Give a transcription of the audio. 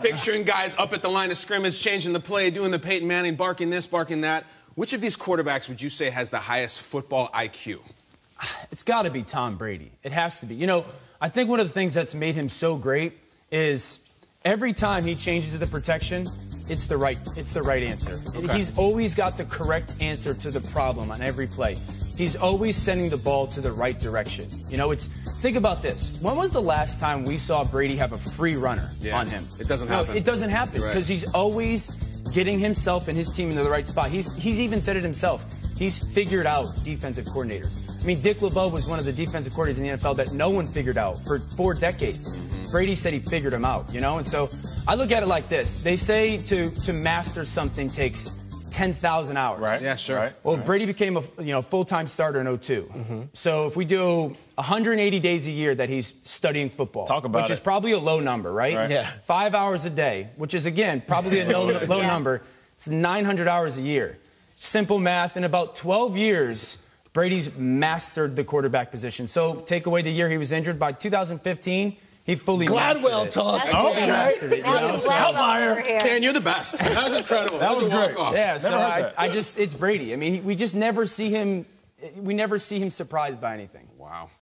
picturing guys up at the line of scrimmage, changing the play, doing the Peyton Manning, barking this, barking that. Which of these quarterbacks would you say has the highest football IQ? It's got to be Tom Brady. It has to be. You know, I think one of the things that's made him so great is every time he changes the protection, it's the right it's the right answer. Okay. He's always got the correct answer to the problem on every play. He's always sending the ball to the right direction. You know, it's think about this. When was the last time we saw Brady have a free runner yeah, on him? It doesn't happen. No, it doesn't happen because right. he's always getting himself and his team into the right spot. He's he's even said it himself. He's figured out defensive coordinators. I mean, Dick LeBeau was one of the defensive coordinators in the NFL that no one figured out for four decades. Mm-hmm. Brady said he figured him out, you know? And so I look at it like this. They say to, to master something takes 10,000 hours. Right. Yeah, sure. Right. Well, right. Brady became a you know full-time starter in 2 mm-hmm. So if we do 180 days a year that he's studying football, Talk about which it. is probably a low number, right? right? Yeah. Five hours a day, which is again probably a low, low yeah. number. It's 900 hours a year. Simple math. In about 12 years, Brady's mastered the quarterback position. So take away the year he was injured. By 2015, he fully Gladwell talk. Okay. Outlier. Dan, you're the best. That was incredible. that, that was great. Yeah, so I, I, just, it's Brady. I mean, we just never see him, we never see him surprised by anything. Wow.